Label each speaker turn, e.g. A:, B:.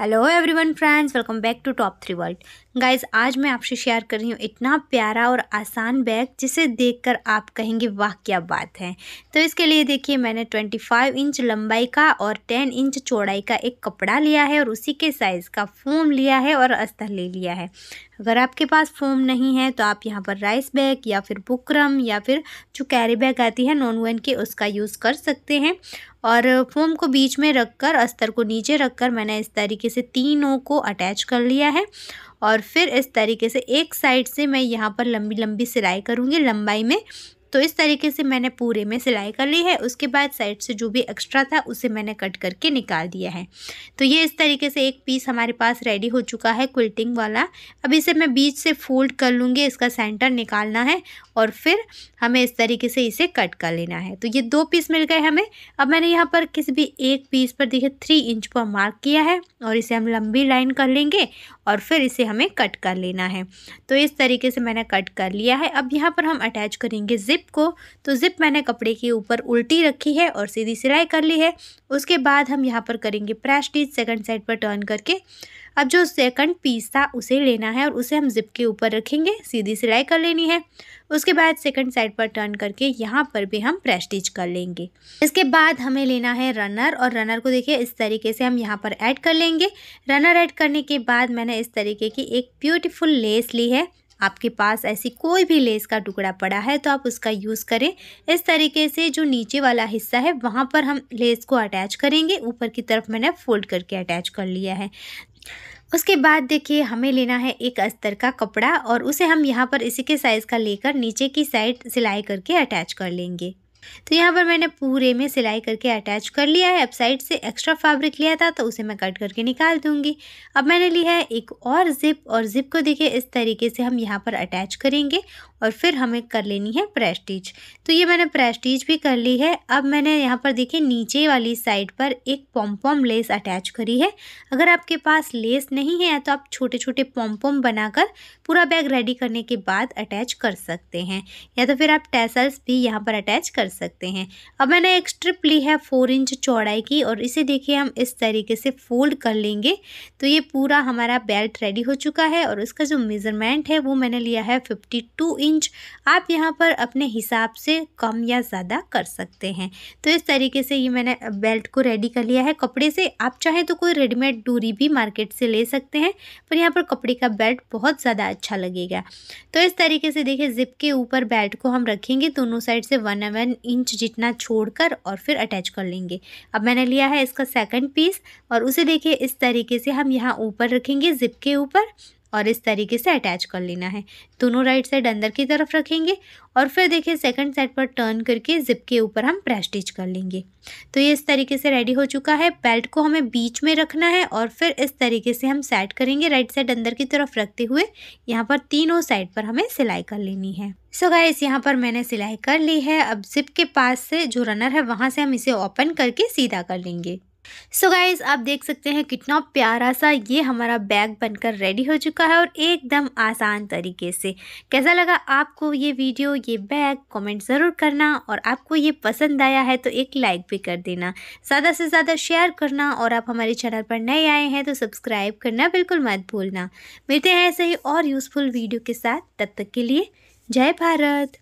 A: Hello everyone friends welcome back to top three world guys आज मैं आपसे share कर रही हूँ इतना प्यारा और आसान बैग, जिसे देखकर आप कहेंगे, वाह, क्या बात है. तो इसके लिए देखिए, मैंने 25 इंच लंबाई का और 10 इंच चौड़ाई का एक कपड़ा लिया है और उसी के साइज़ का फोम लिया है और अस्तर ले लिया है। अगर आपके पास फोम नहीं है तो आप यहाँ पर राइस बैग या फिर बुकरम या फिर जो कैरी बैग आती है नॉन वन के, उसका यूज़ कर सकते हैं। और फोम को बीच में रखकर, अस्तर को नीचे रखकर मैंने इस तरीके से तीनों को अटैच कर लिया है। और फिर इस तरीके से एक साइड से मैं यहाँ पर लंबी लंबी सिलाई करूँगी लंबाई में। तो इस तरीके से मैंने पूरे में सिलाई कर ली है। उसके बाद साइड से जो भी एक्स्ट्रा था, उसे मैंने कट करके निकाल दिया है। तो ये इस तरीके से एक पीस हमारे पास रेडी हो चुका है क्विल्टिंग वाला। अब इसे मैं बीच से फोल्ड कर लूँगी, इसका सेंटर निकालना है और फिर हमें इस तरीके से इसे कट कर लेना है। तो ये दो पीस मिल गए हमें। अब मैंने यहाँ पर किसी भी एक पीस पर देखिए थ्री इंच पर मार्क किया है और इसे हम लंबी लाइन कर लेंगे और फिर इसे हमें कट कर लेना है। तो इस तरीके से मैंने कट कर लिया है। अब यहाँ पर हम अटैच करेंगे ज़िप को तो ज़िप मैंने कपड़े के ऊपर उल्टी रखी है और सीधी सिलाई कर ली है। उसके बाद हम यहाँ पर करेंगे प्रेस स्टिच सेकंड साइड पर टर्न करके। अब जो सेकंड पीस था, उसे लेना है और उसे हम ज़िप के ऊपर रखेंगे, सीधी सिलाई कर लेनी है। उसके बाद सेकंड साइड पर टर्न करके यहाँ पर भी हम प्रेस स्टिच कर लेंगे। इसके बाद हमें लेना है रनर और रनर को देखिए, इस तरीके से हम यहाँ पर ऐड कर लेंगे। रनर ऐड करने के बाद मैंने इस तरीके की एक ब्यूटीफुल लेस ली है। आपके पास ऐसी कोई भी लेस का टुकड़ा पड़ा है तो आप उसका यूज़ करें। इस तरीके से जो नीचे वाला हिस्सा है, वहाँ पर हम लेस को अटैच करेंगे। ऊपर की तरफ़ मैंने फोल्ड करके अटैच कर लिया है। उसके बाद देखिए, हमें लेना है एक अस्तर का कपड़ा और उसे हम यहाँ पर इसी के साइज़ का लेकर नीचे की साइड सिलाई करके अटैच कर लेंगे। तो यहाँ पर मैंने पूरे में सिलाई करके अटैच कर लिया है। अब साइड से एक्स्ट्रा फैब्रिक लिया था तो उसे मैं कट करके निकाल दूँगी। अब मैंने लिया है एक और ज़िप और ज़िप को देखिए इस तरीके से हम यहाँ पर अटैच करेंगे, और फिर हमें कर लेनी है प्रेस्टीज तो ये मैंने प्रेस्टीज भी कर ली है। अब मैंने यहाँ पर देखिए नीचे वाली साइड पर एक पॉम लेस अटैच करी है। अगर आपके पास लेस नहीं है तो आप छोटे छोटे पॉम बनाकर पूरा बैग रेडी करने के बाद अटैच कर सकते हैं। या तो फिर आप टैसल्स भी यहाँ पर अटैच कर सकते हैं। अब मैंने एक स्ट्रिप ली है फोर इंच चौड़ाई की और इसे देखिए हम इस तरीके से फोल्ड कर लेंगे। तो ये पूरा हमारा बेल्ट रेडी हो चुका है और इसका जो मेज़रमेंट है वो मैंने लिया है फिफ्टी टू इंच आप यहाँ पर अपने हिसाब से कम या ज़्यादा कर सकते हैं। तो इस तरीके से ये मैंने बेल्ट को रेडी कर लिया है कपड़े से। आप चाहें तो कोई रेडीमेड डोरी भी मार्केट से ले सकते हैं, पर यहाँ पर कपड़े का बेल्ट बहुत ज़्यादा अच्छा लगेगा। तो इस तरीके से देखिए जिप के ऊपर बेल्ट को हम रखेंगे, दोनों साइड से वन वन इंच जितना छोड़कर और फिर अटैच कर लेंगे। अब मैंने लिया है इसका सेकंड पीस और उसे देखिए इस तरीके से हम यहाँ ऊपर रखेंगे जिप के ऊपर। और इस तरीके से अटैच कर लेना है। दोनों राइट साइड अंदर की तरफ़ रखेंगे और फिर देखिए सेकंड साइड पर टर्न करके जिप के ऊपर हम प्रेस स्टिच कर लेंगे। तो ये इस तरीके से रेडी हो चुका है। बेल्ट को हमें बीच में रखना है और फिर इस तरीके से हम सेट करेंगे राइट साइड अंदर की तरफ़ रखते हुए। यहाँ पर तीनों साइड पर हमें सिलाई कर लेनी है। सो so गाइस यहाँ पर मैंने सिलाई कर ली है। अब जिप के पास से जो रनर है, वहाँ से हम इसे ओपन करके सीधा कर लेंगे। सो so गाइज़ आप देख सकते हैं कितना प्यारा सा ये हमारा बैग बनकर रेडी हो चुका है और एकदम आसान तरीके से। कैसा लगा आपको ये वीडियो ये बैग? कमेंट ज़रूर करना और आपको ये पसंद आया है तो एक लाइक भी कर देना। ज़्यादा से ज़्यादा शेयर करना और आप हमारे चैनल पर नए आए हैं तो सब्सक्राइब करना बिल्कुल मत भूलना। मिलते हैं ऐसे ही और यूज़फुल वीडियो के साथ। तब तक के लिए जय भारत।